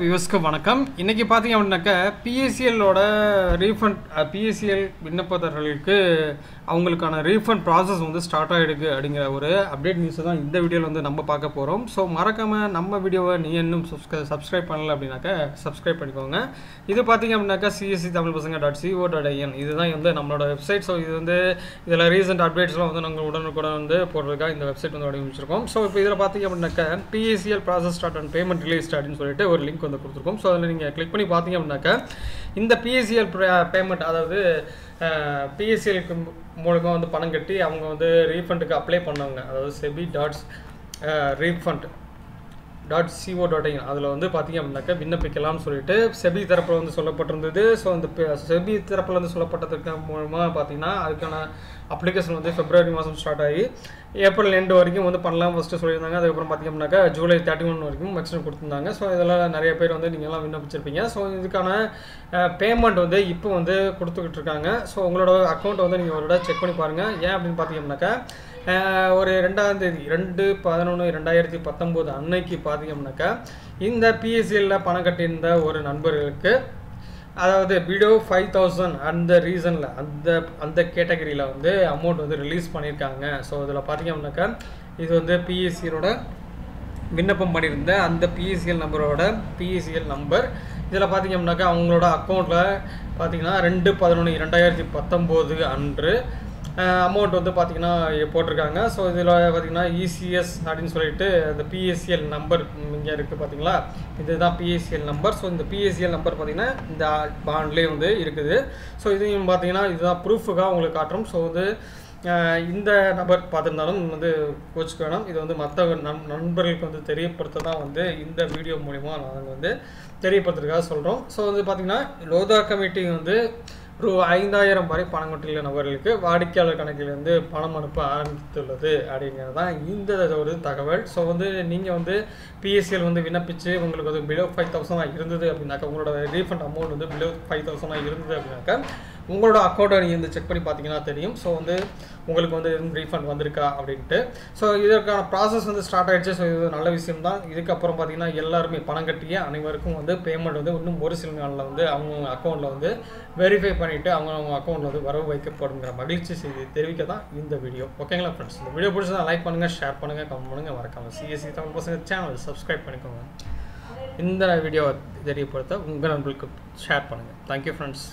வியூஸ்க்கு வணக்கம். இன்றைக்கி பார்த்தீங்க அப்படின்னாக்கா பிஎஸ்சிஎல்லோட ரீஃபண்ட் பிஎஸ்சிஎல் விண்ணப்பதாரர்களுக்கு அவங்களுக்கான ரீஃபண்ட் ப்ராசஸ் வந்து ஸ்டார்ட் ஆகிடுக்கு அப்படிங்கிற ஒரு அப்டேட் நியூஸ் தான் இந்த வீடியோவில் வந்து நம்ம பார்க்க போகிறோம் ஸோ மறக்காமல் நம்ம வீடியோவை நீ இன்னும் சப்ஸ்கிரைப் பண்ணல அப்படின்னாக்கா சப்ஸ்கிரைப் பண்ணிக்கோங்க. இது பார்த்தீங்க அப்படின்னாக்கா சிஎஸ்சி தமிழ் பசங்க டாட் சிஓ டாட் ஐஎன் இதுதான் வந்து நம்மளோட வெப்சைட் ஸோ இது வந்து இதில் ரீசெண்ட் அப்டேட்ஸ்லாம் வந்து நாங்கள் உடனுக்குடன் வந்து போடுறதுக்காக இந்த வெப்சைட் வந்து வடிவமைச்சிருக்கோம். ஸோ இப்போ இதில் பார்த்தீங்க அப்படின்னாக்கா PSCL process start and payment release அப்படின்னு சொல்லிட்டு ஒரு லிங்க் வந்து கொடுத்துருக்கோம். ஸோ அதில் நீங்கள் கிளிக் பண்ணி பார்த்தீங்க அப்படின்னாக்கா இந்த பிஎஸ்சிஎல் பேமெண்ட் uh, அதாவது uh, பிஎஸ்சிஎலுக்கு மூலமாக வந்து பணம் கட்டி அவங்க வந்து ரீஃபண்டுக்கு அப்ளை பண்ணவங்க அதாவது SEBI dots uh, refund dot co dot in அதில் வந்து பார்த்தீங்க அப்படின்னாக்கா விண்ணப்பிக்கலாம்னு சொல்லிட்டு செபி தரப்பில் வந்து சொல்லப்பட்டிருந்தது. ஸோ அந்த செபி தரப்பில் வந்து சொல்லப்பட்டதுக்கு மூலமாக பார்த்தீங்கன்னா அதுக்கான அப்ளிகேஷன் வந்து ஃபெப்ரவரி மாதம் ஸ்டார்ட் ஆகி ஏப்ரல் எண்டு வரைக்கும் வந்து பண்ணலாம் ஃபஸ்ட்டு சொல்லியிருந்தாங்க. அதுக்கப்புறம் பார்த்தீங்க அப்படின்னாக்கா ஜூலை தேர்ட்டி ஒன் வரைக்கும் மேக்ஸிமம் கொடுத்துருந்தாங்க. ஸோ இதெல்லாம் நிறைய பேர் வந்து நீங்கள்லாம் விண்ணப்பிச்சிருப்பீங்க. ஸோ இதுக்கான பேமெண்ட் வந்து இப்போ வந்து கொடுத்துக்கிட்டு இருக்காங்க. ஸோ உங்களோட அக்கௌண்ட் வந்து நீங்கள் ஒரு செக் பண்ணி பாருங்கள் ஏன் அப்படின்னு பார்த்தீங்க அப்படின்னாக்கா ஒரு ரெண்டாம் தேதி ரெண்டு பதினொன்று ரெண்டாயிரத்தி பத்தொம்போது அன்னைக்கு பார்த்தீங்கன்னாக்கா இந்த பிஎஸ்சியில் பணம் கட்டியிருந்த ஒரு நண்பர்களுக்கு அதாவது பிடோ ஃபைவ் தௌசண்ட் அந்த ரீசனில் அந்த அந்த கேட்டகரியில் வந்து அமௌண்ட் வந்து ரிலீஸ் பண்ணியிருக்காங்க. ஸோ இதில் பார்த்தீங்க அப்படின்னாக்கா இது வந்து பிஎஸ்சியோட விண்ணப்பம் பண்ணியிருந்த அந்த பிஎஸ்சிஎல் நம்பரோட பிஎஸ்சிஎல் நம்பர். இதில் பார்த்தீங்க அப்படின்னாக்கா அவங்களோட அக்கௌண்ட்டில் பார்த்தீங்கன்னா ரெண்டு பதினொன்று இரண்டாயிரத்தி பத்தொம்போது அன்று அமௌண்ட் வந்து பார்த்தீங்கன்னா போட்டிருக்காங்க. ஸோ இதில் பார்த்தீங்கன்னா இசிஎஸ் அப்படின்னு சொல்லிட்டு அந்த பிஎஸ்சிஎல் நம்பர் இங்கே இருக்குது பார்த்தீங்களா இதுதான் பிஎஸ்சிஎல் நம்பர் ஸோ இந்த பிஎஸ்சிஎல் நம்பர் பார்த்தீங்கன்னா இந்த பாண்ட்லேயே வந்து இருக்குது. ஸோ இதையும் பார்த்தீங்கன்னா இதுதான் ப்ரூஃபுக்காக உங்களுக்கு காட்டுறோம். ஸோ வந்து இந்த நபர் பார்த்துருந்தாலும் வந்து கோச்சுக்க வேணும் இது வந்து மற்ற நம் நண்பர்களுக்கு வந்து தெரியப்படுத்த தான் வந்து இந்த வீடியோ மூலிமா நாங்கள் வந்து தெரியப்படுத்துறதுக்காக சொல்கிறோம் ஸோ வந்து பார்த்திங்கன்னா லோதா கமிட்டி வந்து ரூ ஐந்தாயிரம் வரை பணம் கொண்டுள்ள நபர்களுக்கு வாடிக்கையாளர் கணக்கில் வந்து பணம் அனுப்ப ஆரம்பித்துள்ளது அப்படிங்கிறது தான் இந்த ஒரு தகவல். ஸோ வந்து நீங்கள் வந்து பிஎஸ்சிஎல் வந்து விண்ணப்பிச்சு உங்களுக்கு வந்து பிலோ ஃபைவ் தௌசண்டாக இருந்தது அப்படின்னாக்கா உங்களோட ரீஃபண்ட் அமௌண்ட் வந்து பிலோ ஃபைவ் தௌசண்டாக இருந்தது அப்படின்னாக்கா உங்களோட அக்கௌண்ட்டை நீங்கள் வந்து செக் பண்ணி பார்த்தீங்கன்னா தெரியும். ஸோ வந்து உங்களுக்கு வந்து எதுவும் ரீஃபண்ட் வந்திருக்கா அப்படின்ட்டு. ஸோ இதற்கான ப்ராசஸ் வந்து ஸ்டார்ட் ஆகிடுச்சு ஸோ இது நல்ல விஷயம் தான் இதுக்கப்புறம் பார்த்தீங்கன்னா எல்லாருமே பணம் கட்டிய அனைவருக்கும் வந்து பேமெண்ட் வந்து இன்னும் ஒரு சில நாளில் வந்து அவங்க அக்கௌண்ட்டில் வந்து வெரிஃபை பண்ணிவிட்டு அவங்க அவங்க அக்கௌண்ட்டில் வந்து வரவு வைக்கப்படுங்கிற மகிழ்ச்சி செய்தி தெரிவிக்க தான் இந்த வீடியோ ஓகேங்களா ஃப்ரெண்ட்ஸ் இந்த வீடியோ பிடிச்சதான் லைக் பண்ணுங்கள் ஷேர் பண்ணுங்கள் கமெண்ட் பண்ணுங்கள் மறக்காமல் சிஎஸ்சி தமிழ் பசங்க சேனல் சப்ஸ்கிரைப் பண்ணிக்கோங்க. இந்த வீடியோவை தெரியப்படுத்த உங்கள் நண்பர்களுக்கு ஷேர் பண்ணுங்கள் தேங்க்யூ ஃப்ரெண்ட்ஸ்